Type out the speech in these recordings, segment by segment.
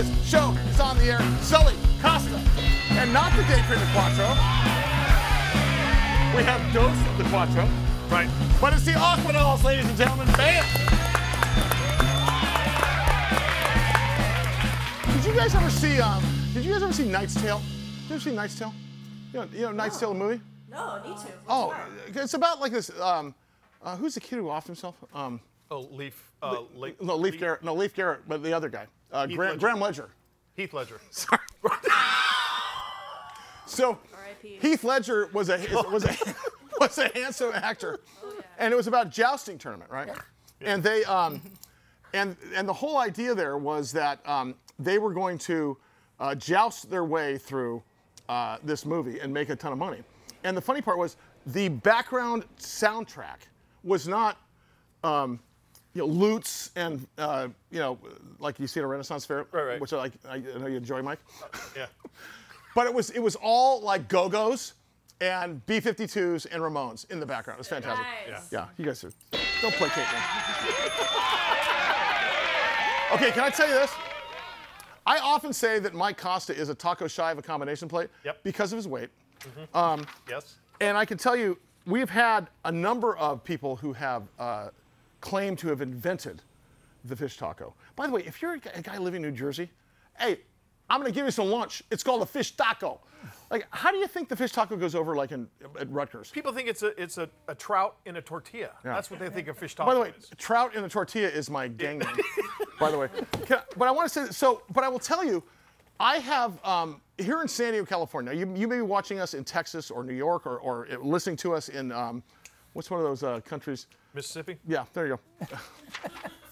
This show is on the air. Sully Costa, and not the Day Cream Quattro. We have Dose of the Quattro, Right. but it's the Aquanauts, ladies and gentlemen. Bam! Did you guys ever see? Um, did you guys ever see Knight's Tale? Did you ever see Knight's Tale? You know, you know Knight's Tale, the movie. No, need to. Oh, it's about like this. Um, uh, who's the kid who offed himself? Um, Oh, Leif. Uh, Le- no, Leif Garrett. No, Leif Garrett, but the other guy, uh, Heath Graham, Ledger. Graham Ledger. Heath Ledger. Sorry. so, Heath Ledger was a was a was a handsome actor, and it was about jousting tournament, right? Yeah. And they um, and and the whole idea there was that um, they were going to uh, joust their way through uh, this movie and make a ton of money. And the funny part was the background soundtrack was not. Um, you know, lutes and uh, you know, like you see at a Renaissance fair, Right, right. which I like. I know you enjoy, Mike. Yeah. But it was it was all like Go-Go's and B-52s and Ramones in the background. It was fantastic. Nice. Yeah, you guys are don't placate me. okay, can I tell you this? I often say that Mike Costa is a taco shy of a combination plate Yep. because of his weight. Mm -hmm. um, Yes. And I can tell you, we've had a number of people who have uh, claimed to have invented the fish taco. By the way, if you're a guy- living in New Jersey, hey, I'm going to give you some lunch. It's called a fish taco. Like, how do you think the fish taco goes over, like in at Rutgers? People think it's a it's a, a trout in a tortilla. That's what they think of fish taco. By the way, is. trout in the tortilla is my gang name. by the way, I- but I want to say so. But I will tell you, I have um, here in San Diego, California. You, you may be watching us in Texas or New York or, or listening to us in um, what's one of those uh, countries? Mississippi. Yeah, there you go.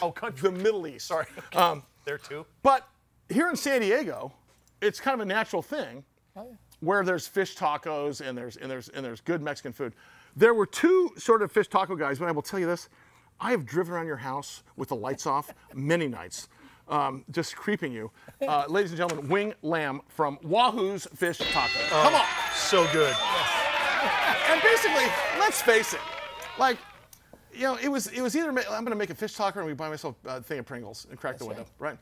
Oh, country. The Middle East. Sorry. Um, there too. But here in San Diego, it's kind of a natural thing where there's fish tacos and there's and there's and there's good Mexican food. There were two sort of fish taco guys, but I will tell you this: I have driven around your house with the lights off many nights, um, just creeping you. Uh, ladies and gentlemen, Wing Lam from Wahoo's Fish Taco. Come on. So good. And basically, let's face it, like, you know, it was it was either ma- I'm going to make a fish taco and we buy myself a thing of Pringles and crack the window, right.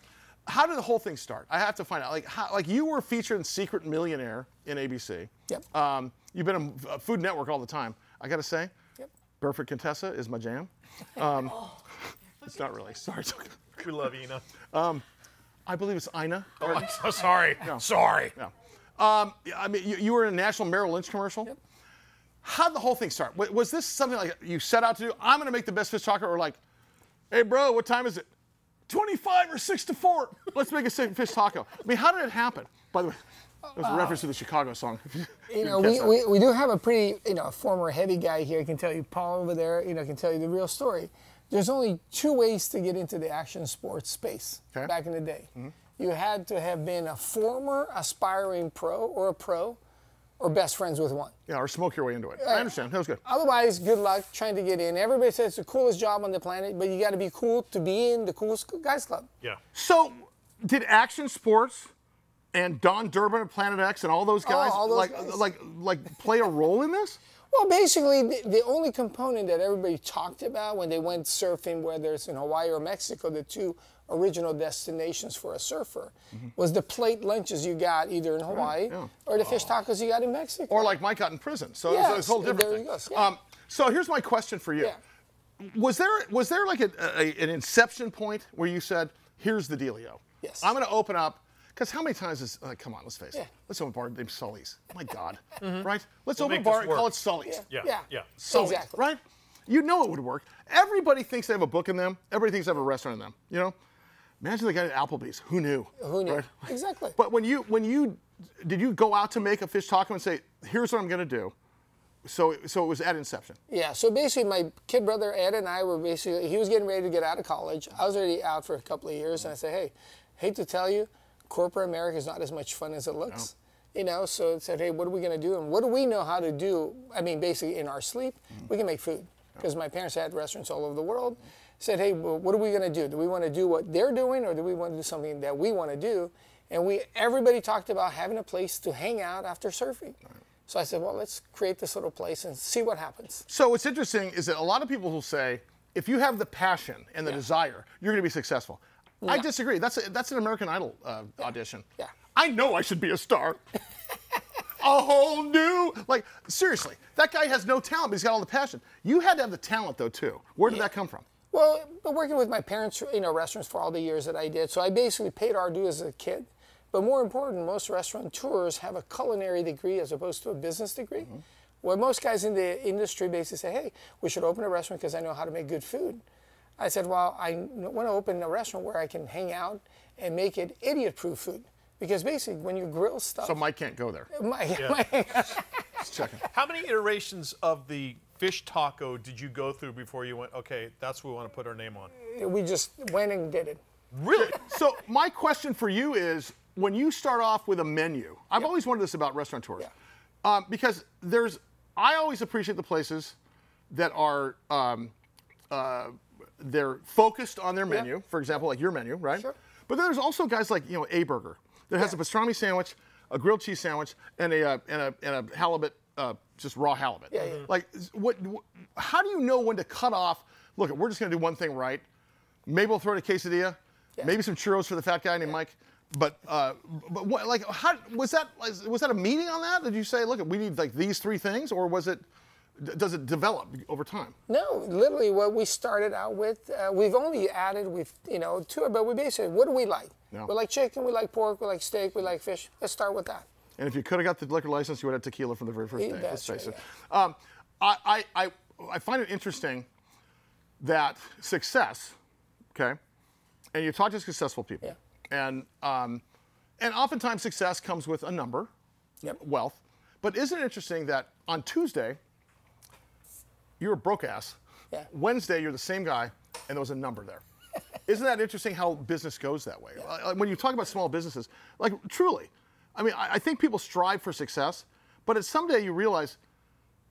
How did the whole thing start? I have to find out. Like, how, like you were featured in Secret Millionaire in ABC. Yep. Um, you've been on uh, Food Network all the time. I got to say, Yep. Barefoot Contessa is my jam. Um, it's not really. Sorry. We love Ina. Um, I believe it's Ina. Oh, I'm so sorry. Sorry. Yeah. Um, I mean, you, you were in a National Merrill Lynch commercial. How did the whole thing start? Was, this something like you set out to do? I'm going to make the best fish taco, or like, hey, bro, what time is it? 25 or 6 to 4. Let's make a fish taco. I mean, how did it happen? By the way, that was a uh, reference to the Chicago song. You know, we, we, we do have a pretty, you know, former heavy guy here I can tell you, Paul over there, you know, can tell you the real story. There's only two ways to get into the action sports space Okay. back in the day. Mm-hmm. You had to have been a former aspiring pro or a pro or best friends with one. yeah, or smoke your way into it. I understand. That was good. Otherwise, good luck trying to get in. Everybody says it's the coolest job on the planet, but you got to be cool to be in the coolest guys club. Yeah. So, did Action Sports and Don Durbin of Planet X and all those oh, guys, Oh, all those like, guys. like, like, play a role in this? Well, basically, the, the only component that everybody talked about when they went surfing, whether it's in Hawaii or Mexico, the two original destinations for a surfer, was the plate lunches you got either in Hawaii Mm-hmm. yeah. or the fish tacos you got in Mexico. Or like Mike got in prison. So, so it's a whole different there thing. you go, yeah. Um, so here's my question for you. Yeah. Was there was there like a, a, an inception point where you said, "Here's the dealio. Yes. I'm going to open up." Because how many times is like, come on, let's face Yeah. it. Let's open a bar named Sully's. My God, mm-hmm. right? Let's We'll open a bar and call it Sully's. Yeah. Yeah. Yeah. Sully's, Exactly. right? You know it would work. Everybody thinks they have a book in them. Everybody thinks they have a restaurant in them. You know, imagine the guy at Applebee's. Who knew? Who knew? Right? Exactly. But when you when you did you go out to make a fish taco and say, "Here's what I'm going to do," so so it was at inception. Yeah, so basically, my kid brother Ed and I were basically, he was getting ready to get out of college. I was already out for a couple of years, and I said, hey, hate to tell you, corporate America is not as much fun as it looks. You know, so it said, hey, what are we going to do? And what do we know how to do? I mean, basically, in our sleep, mm. we can make food. Because my parents had restaurants all over the world. Said, hey, well, what are we going to do? Do we want to do what they're doing, or do we want to do something that we want to do? And we, everybody talked about having a place to hang out after surfing. So I said, well, let's create this little place and see what happens. So what's interesting is that a lot of people will say, if you have the passion and the desire, you're going to be successful. I disagree. That's a, that's an American Idol uh, audition. Yeah. I know I should be a star. a whole new like seriously, that guy has no talent, but he's got all the passion. You had to have the talent though too. Where did that come from? Well, working with my parents, you know, restaurants for all the years that I did, so I basically paid our due as a kid. But more important, most restaurateurs have a culinary degree as opposed to a business degree. Mm-hmm. Where most guys in the industry basically say, "Hey, we should open a restaurant because I know how to make good food." I said, "Well, I want to open a restaurant where I can hang out and make it idiot-proof food." Because basically, when you grill stuff, So Mike can't go there. my, my, Just checking. How many iterations of the fish taco did you go through before you went, okay, that's what we want to put our name on? we just went and did it. Really? So my question for you is, when you start off with a menu, I've always wondered this about restaurateurs, um, because there's, I always appreciate the places that are, um, uh, they're focused on their menu. For example, like your menu, right? Sure. But then there's also guys like you know A Burger that has a pastrami sandwich, a grilled cheese sandwich, and a uh, and a and a halibut, uh, just raw halibut. Yeah, yeah. Like what, what? How do you know when to cut off? Look, we're just gonna do one thing right. Maybe we'll throw in a quesadilla. yeah. Maybe some churros for the fat guy named Mike. But uh, but what like how was that was that a meeting on that? Did you say look we need like these three things or was it does it develop over time? No, literally what we started out with, uh, we've only added, we've, you know, to it, but we basically, what do we like? Yeah. We like chicken, we like pork, we like steak, we like fish. Let's start with that. And if you could have got the liquor license, you would have tequila from the very first Yeah, day. Let's that's face right, it. Um, I, I, I, I find it interesting that success, okay, and you talk to successful people, Yeah. and um, and oftentimes success comes with a number, Yep. wealth. But isn't it interesting that on Tuesday you're a broke ass, Yeah. Wednesday you're the same guy, and there was a number there. Isn't that interesting how business goes that way? Uh, When you talk about small businesses, like truly, I mean, I I think people strive for success, but at someday you realize,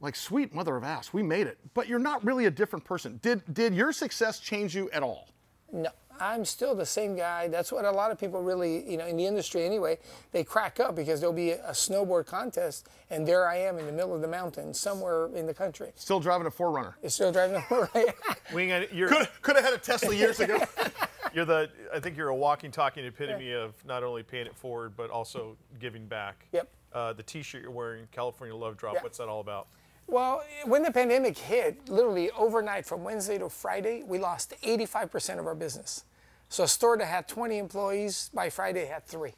like, sweet mother of ass, we made it. But you're not really a different person. Did did your success change you at all? No, I'm still the same guy. That's what a lot of people really, you know, in the industry anyway, they crack up because there'll be a snowboard contest, and there I am in the middle of the mountains somewhere in the country. Still driving a 4Runner. It's still driving right? Wing, you're, Could could have had a Tesla years ago. you're the, I think you're a walking, talking epitome of not only paying it forward, but also giving back. Yep. Uh, the T-shirt you're wearing, California Love Drop. Yeah. What's that all about? Well, when the pandemic hit, literally overnight from Wednesday to Friday, we lost 85% of our business. So a store that had 20 employees by Friday had three.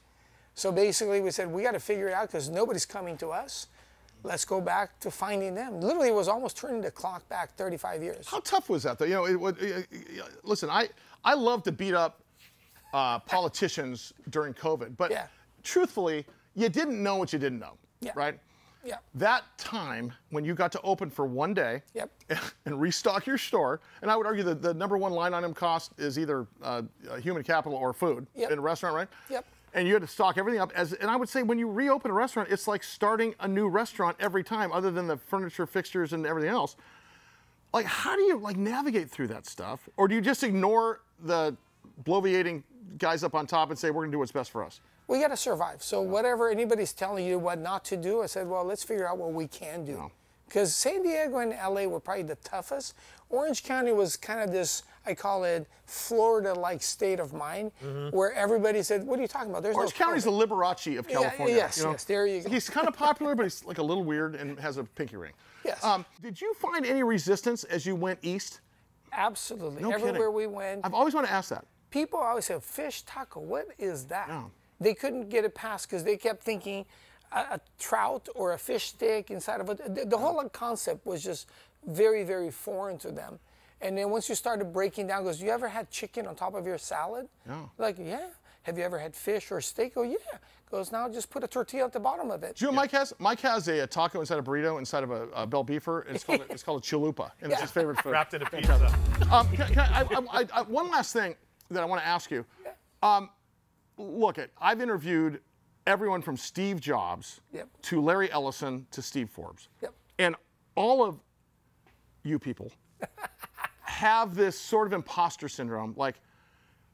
So basically, we said we got to figure it out because nobody's coming to us. Let's go back to finding them. Literally, it was almost turning the clock back 35 years. How tough was that, though? You know, it, would- uh, uh, listen, I I love to beat up uh, politicians during COVID, but Yeah. truthfully, you didn't know what you didn't know, Yeah. right? Yeah. That time when you got to open for one day Yep. and restock your store, and I would argue that the number one line item cost is either uh, uh, human capital or food Yep. in a restaurant, right? Yep. And you had to stock everything up. As and I would say, when you reopen a restaurant, it's like starting a new restaurant every time, other than the furniture, fixtures, and everything else like how do you like navigate through that stuff or do you just ignore the bloviating guys up on top and say we're going to do what's best for us We got to survive. So whatever anybody's telling you what not to do, I said, well, let's figure out what we can do. Because San Diego and LA were probably the toughest. Orange County was kind of this, I call it Florida-like state of mind, where everybody said, what are you talking about? There's orange no county's the liberace of california yes, you know? yes, there you go. he's kind of popular but he's like a little weird and has a pinky ring Yes. um, did you find any resistance as you went east Absolutely. No Everywhere kidding. we went, i've always wanted to ask that people always say fish taco what is that Yeah. they couldn't get it past because they kept thinking a, a trout or a fish stick inside of it the, the whole concept was just very very foreign to them and then once you started breaking down goes you ever had chicken on top of your salad Yeah. like yeah have you ever had fish or steak oh yeah goes now just put a tortilla at the bottom of it do you know what Mike has? Mike has a, a taco inside a burrito inside of a, a bell beefer. It's called a, it's called a chalupa, and it's his favorite food. Wrapped in a pizza. Um, can, can I, I, I, I, one last thing that I want to ask you. Um, look, at I've interviewed everyone from Steve Jobs Yep. to Larry Ellison to Steve Forbes, Yep. and all of you people have this sort of imposter syndrome, like,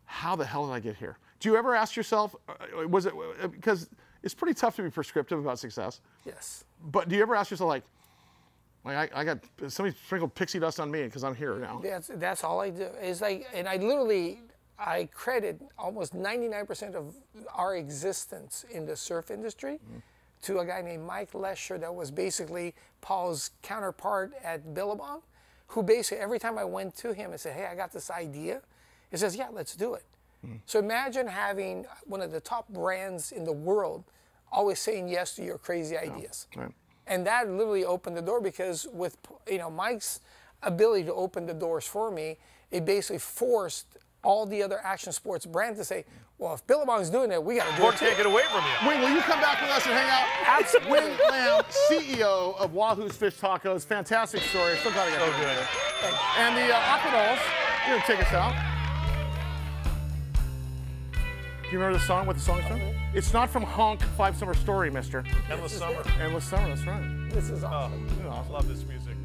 how the hell did I get here? Do you ever ask yourself, uh, was it because it's pretty tough to be prescriptive about success? yes But do you ever ask yourself, like, like I, I got somebody sprinkled pixie dust on me because I'm here now? That's that's all I do. It's like, and I literally, I credit almost 99% of our existence in the surf industry mm-hmm. to a guy named Mike Lesher that was basically Paul's counterpart at Billabong, who basically every time I went to him and said, hey, I got this idea, he says, yeah, let's do it. Hmm. So imagine having one of the top brands in the world always saying yes to your crazy ideas. Right. And that literally opened the door because with you know Mike's ability to open the doors for me, it basically forced all the other action sports brands to say, well, if Billabong's doing it, we got to do Or it too. take it away from you. Wing, will you come back with us and hang out? Absolutely. Wing Lam, CEO of Wahoo's Fish Tacos. Fantastic story. Still gotta get So to good. it. And the uh, Aquadols, you're gonna take us out. Do you remember the song? What the song's from? It's not from Honk Five Summer Story, Mister. Endless summer. Endless Summer. That's right. This is Oh, awesome. I love this music.